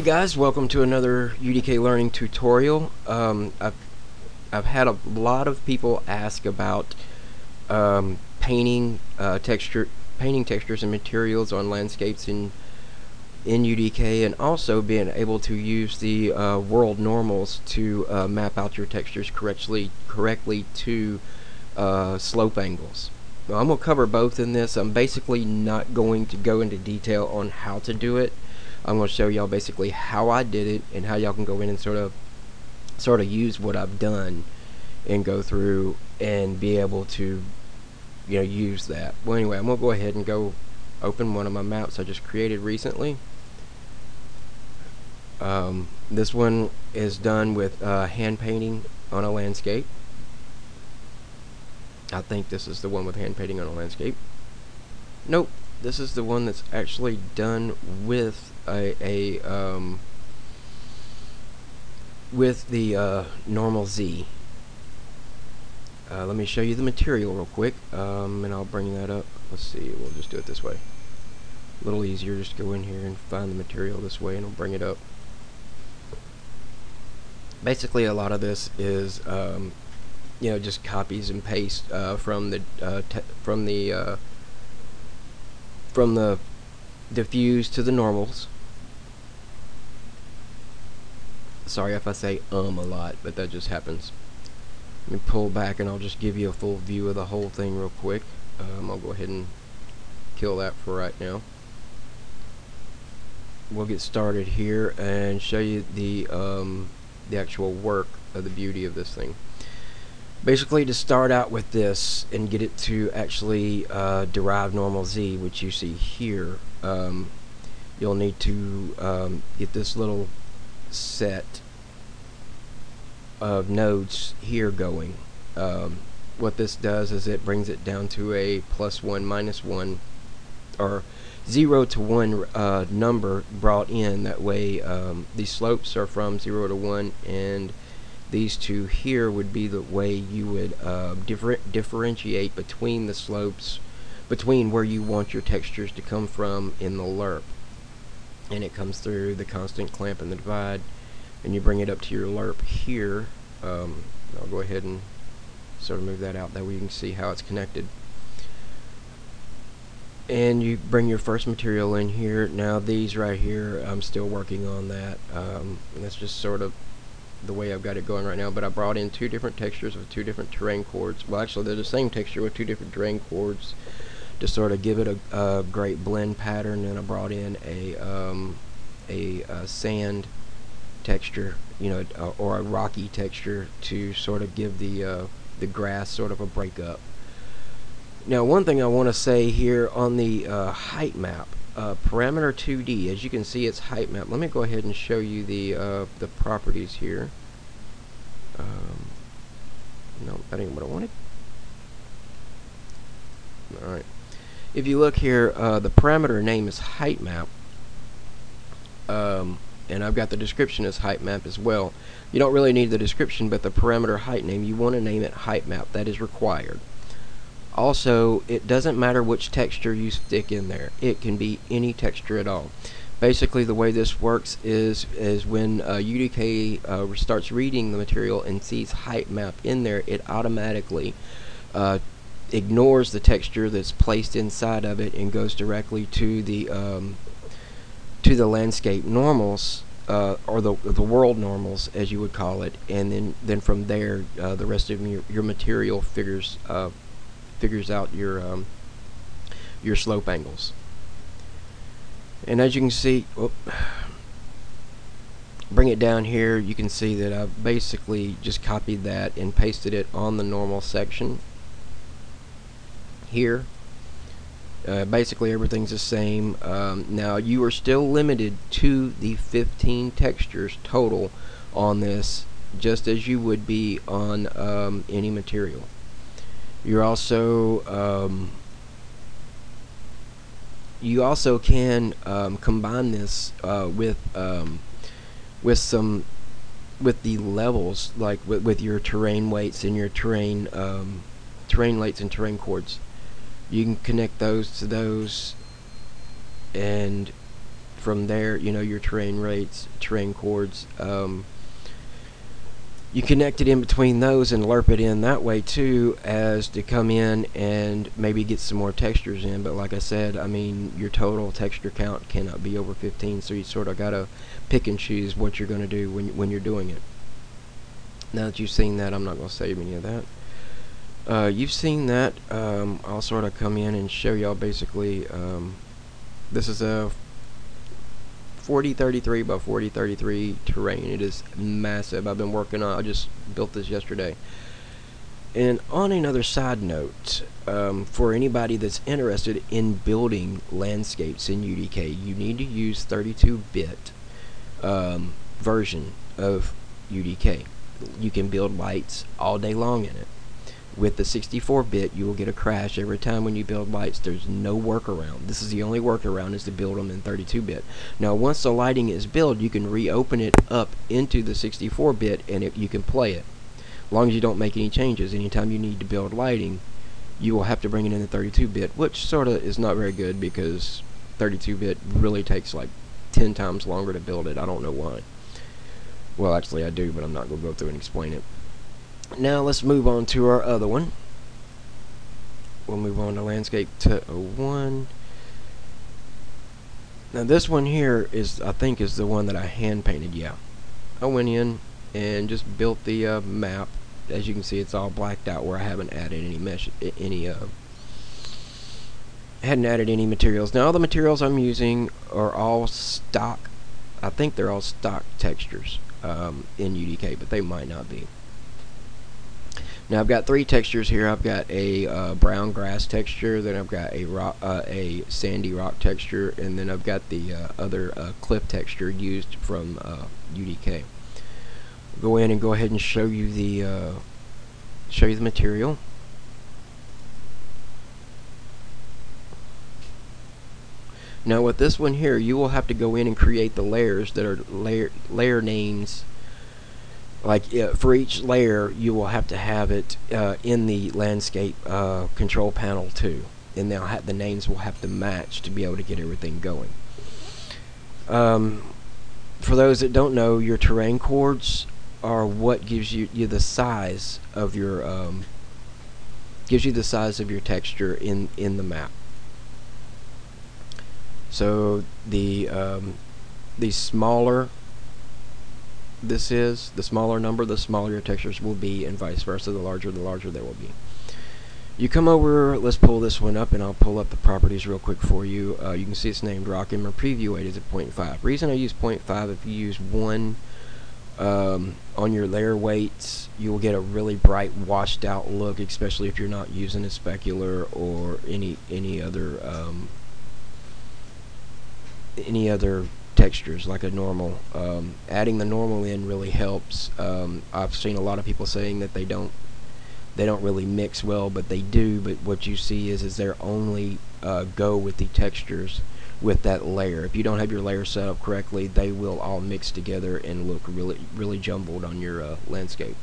Hey guys, welcome to another UDK learning tutorial. Um, I've, I've had a lot of people ask about um, painting uh, texture, painting textures and materials on landscapes in in UDK, and also being able to use the uh, world normals to uh, map out your textures correctly correctly to uh, slope angles. I'm to cover both in this. I'm basically not going to go into detail on how to do it. I'm going to show y'all basically how I did it and how y'all can go in and sort of sort of use what I've done and go through and be able to you know use that. Well anyway, I'm going to go ahead and go open one of my maps I just created recently. Um, this one is done with uh, hand painting on a landscape. I think this is the one with hand painting on a landscape. Nope, this is the one that's actually done with a, a um, with the uh, normal Z. Uh, let me show you the material real quick, um, and I'll bring that up. Let's see, we'll just do it this way. A little easier, just go in here and find the material this way, and I'll bring it up. Basically, a lot of this is, um, you know, just copies and paste uh, from the uh, from the uh, from the diffuse to the normals. Sorry if I say um a lot, but that just happens. Let me pull back and I'll just give you a full view of the whole thing real quick. Um, I'll go ahead and kill that for right now. We'll get started here and show you the um, the actual work of the beauty of this thing basically to start out with this and get it to actually uh, derive normal z which you see here um, you'll need to um, get this little set of nodes here going. Um, what this does is it brings it down to a plus one minus one or 0 to 1 uh, number brought in. That way um, these slopes are from 0 to 1 and these two here would be the way you would uh, differ differentiate between the slopes between where you want your textures to come from in the lerp and it comes through the constant clamp and the divide and you bring it up to your lerp here. Um, I'll go ahead and sort of move that out that way you can see how it's connected. And you bring your first material in here. Now these right here I'm still working on that. Um, that's just sort of the way I've got it going right now, but I brought in two different textures with two different terrain coords. Well, actually, they're the same texture with two different terrain coords to sort of give it a, a great blend pattern. And I brought in a um, a, a, sand texture, you know, uh, or a rocky texture to sort of give the uh, the grass sort of a breakup. Now, one thing I want to say here on the uh, height map uh, parameter 2D. As you can see, it's height map. Let me go ahead and show you the uh, the properties here. Um, no, that ain't what I wanted. All right. If you look here, uh, the parameter name is height map. Um, and I've got the description as height map as well. You don't really need the description, but the parameter height name, you want to name it height map. That is required. Also, it doesn't matter which texture you stick in there. It can be any texture at all. Basically, the way this works is is when uh, UDK uh, starts reading the material and sees height map in there, it automatically uh, ignores the texture that's placed inside of it and goes directly to the um, to the landscape normals uh, or the the world normals as you would call it, and then then from there uh, the rest of your, your material figures uh, figures out your um, your slope angles. And as you can see, whoop, bring it down here, you can see that I've basically just copied that and pasted it on the normal section here. Uh, basically everything's the same. Um, now you are still limited to the 15 textures total on this just as you would be on um, any material. You're also um, you also can um, combine this uh, with um, with some with the levels like with, with your terrain weights and your terrain um, terrain weights and terrain coords you can connect those to those and from there you know your terrain rates terrain coords um, you connect it in between those and lerp it in that way too as to come in and maybe get some more textures in. But like I said I mean your total texture count cannot be over 15 so you sort of gotta pick and choose what you're gonna do when, when you're doing it. Now that you've seen that I'm not gonna save any of that. Uh, you've seen that um, I'll sort of come in and show y'all basically um, this is a 4033 by 4033 terrain. It is massive. I've been working on I just built this yesterday. And on another side note, um, for anybody that's interested in building landscapes in UDK, you need to use 32-bit um, version of UDK. You can build lights all day long in it with the 64-bit you will get a crash every time when you build lights. There's no workaround. This is the only workaround is to build them in 32-bit now once the lighting is built you can reopen it up into the 64-bit and it, you can play it. As long as you don't make any changes anytime you need to build lighting you will have to bring it in the 32-bit which sort of is not very good because 32-bit really takes like 10 times longer to build it. I don't know why. Well actually I do but I'm not going to go through and explain it now let's move on to our other one. We'll move on to landscape to 1. Now this one here is, I think, is the one that I hand painted. Yeah, I went in and just built the uh, map. As you can see, it's all blacked out where I haven't added any mesh, any uh, hadn't added any materials. Now all the materials I'm using are all stock. I think they're all stock textures um, in UDK, but they might not be. Now I've got three textures here. I've got a uh, brown grass texture, then I've got a rock, uh, a sandy rock texture, and then I've got the uh, other uh, cliff texture used from UDK. Uh, go in and go ahead and show you the uh, show you the material. Now with this one here, you will have to go in and create the layers that are layer layer names like uh, for each layer you will have to have it uh, in the landscape uh, control panel too. And they'll have the names will have to match to be able to get everything going. Um, for those that don't know your terrain coords are what gives you, you the size of your um, gives you the size of your texture in in the map. So the um, the smaller this is, the smaller number, the smaller your textures will be, and vice versa. The larger, the larger they will be. You come over, let's pull this one up, and I'll pull up the properties real quick for you. Uh, you can see it's named Rockin. My preview weight is at 0.5. Reason I use 0.5, if you use 1 um, on your layer weights, you will get a really bright, washed out look, especially if you're not using a specular or any any other um, any other textures like a normal. Um, adding the normal in really helps. Um, I've seen a lot of people saying that they don't they don't really mix well, but they do. But what you see is is they're only uh, go with the textures with that layer. If you don't have your layer set up correctly, they will all mix together and look really really jumbled on your uh, landscape.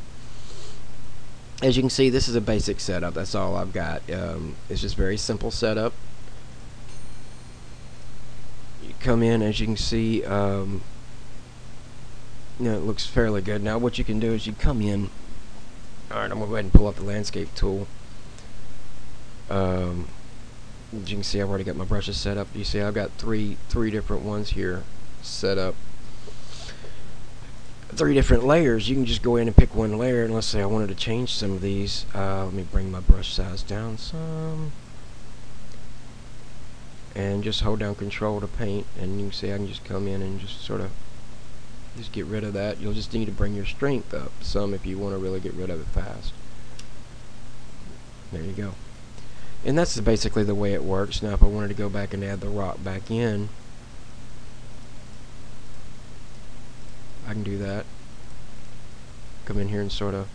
As you can see, this is a basic setup. That's all I've got. Um, it's just very simple setup come in as you can see um, you know, it looks fairly good. Now what you can do is you come in. Alright I'm gonna go ahead and pull up the landscape tool. Um, as you can see I've already got my brushes set up. You see I've got three three different ones here set up. Three different layers. You can just go in and pick one layer and let's say I wanted to change some of these. Uh, let me bring my brush size down some and just hold down control to paint and you can see I can just come in and just sort of just get rid of that. You'll just need to bring your strength up some if you want to really get rid of it fast. There you go. And that's basically the way it works. Now if I wanted to go back and add the rock back in I can do that. Come in here and sort of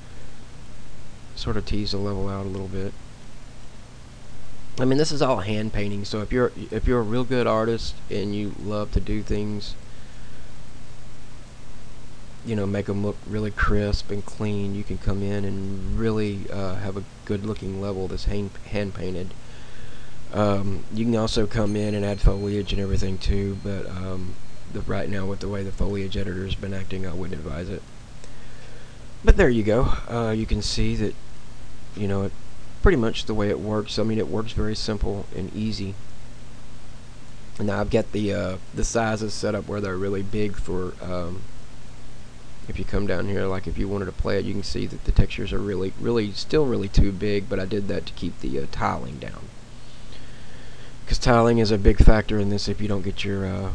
sort of tease the level out a little bit I mean, this is all hand painting. So if you're if you're a real good artist and you love to do things, you know, make them look really crisp and clean, you can come in and really uh, have a good looking level that's hand hand painted. Um, you can also come in and add foliage and everything too, but um, the, right now with the way the foliage editor has been acting, I wouldn't advise it. But there you go. Uh, you can see that, you know, it, pretty much the way it works. I mean, it works very simple and easy. Now I've got the uh, the sizes set up where they're really big for. Um, if you come down here, like if you wanted to play it, you can see that the textures are really, really, still really too big. But I did that to keep the uh, tiling down because tiling is a big factor in this if you don't get your uh,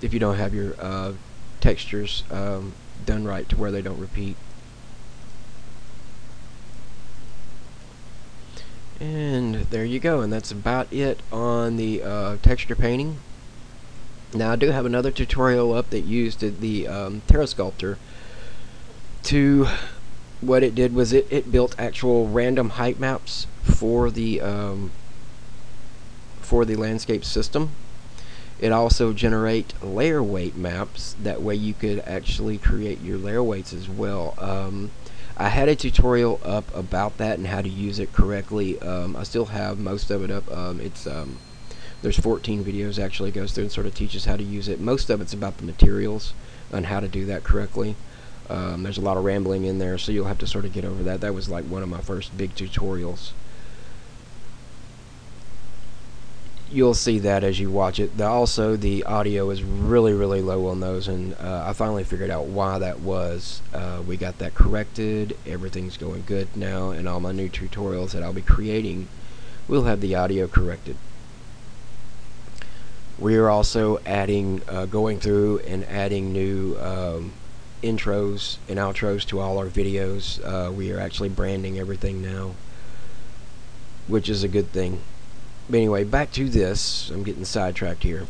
if you don't have your uh, textures um, done right to where they don't repeat and there you go and that's about it on the uh, texture painting now I do have another tutorial up that used the um, Terrasculptor to what it did was it, it built actual random height maps for the um, for the landscape system. It also generate layer weight maps. That way you could actually create your layer weights as well. Um, I had a tutorial up about that and how to use it correctly. Um, I still have most of it up. Um, it's um, there's 14 videos actually goes through and sort of teaches how to use it. Most of it's about the materials and how to do that correctly. Um, there's a lot of rambling in there, so you'll have to sort of get over that. That was like one of my first big tutorials. You'll see that as you watch it. The, also, the audio is really, really low on those, and uh, I finally figured out why that was. Uh, we got that corrected. Everything's going good now, and all my new tutorials that I'll be creating will have the audio corrected. We are also adding, uh, going through and adding new um, intros and outros to all our videos. Uh, we are actually branding everything now, which is a good thing. But anyway, back to this. I'm getting sidetracked here.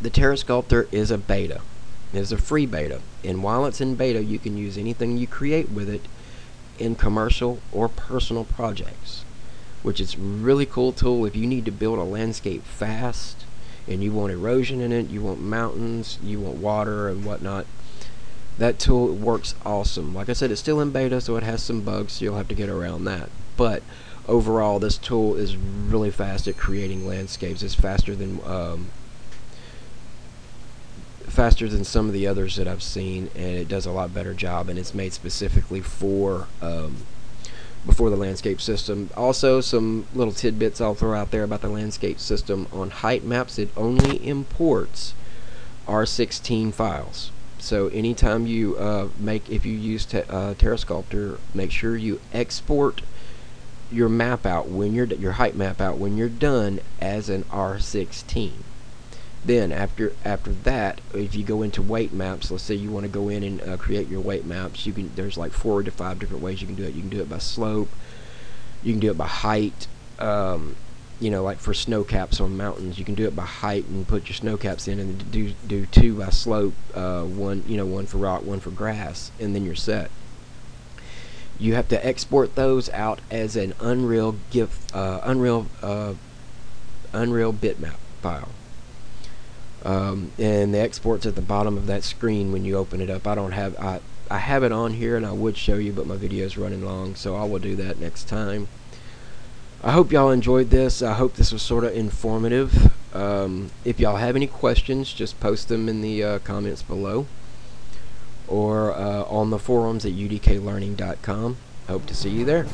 The Terrasculptor is a beta. It is a free beta. And while it's in beta, you can use anything you create with it in commercial or personal projects. Which is a really cool tool if you need to build a landscape fast and you want erosion in it, you want mountains, you want water and whatnot. That tool works awesome. Like I said, it's still in beta, so it has some bugs, so you'll have to get around that. But overall this tool is really fast at creating landscapes. It's faster than um, faster than some of the others that I've seen and it does a lot better job and it's made specifically for um, before the landscape system. Also some little tidbits I'll throw out there about the landscape system. On height maps it only imports R16 files. So anytime you uh, make if you use te uh, Terrasculptor make sure you export your map out when you're your height map out when you're done as an R16 then after after that if you go into weight maps let's say you want to go in and uh, create your weight maps you can there's like four to five different ways you can do it. You can do it by slope you can do it by height um, you know like for snow caps on mountains you can do it by height and put your snow caps in and do do two by slope uh, one you know one for rock one for grass and then you're set you have to export those out as an Unreal GIF, uh, Unreal, uh, Unreal bitmap file. Um, and the export's at the bottom of that screen when you open it up. I don't have, I, I have it on here and I would show you, but my video is running long, so I will do that next time. I hope y'all enjoyed this. I hope this was sort of informative. Um, if y'all have any questions, just post them in the uh, comments below or uh, on the forums at udklearning.com. Hope to see you there.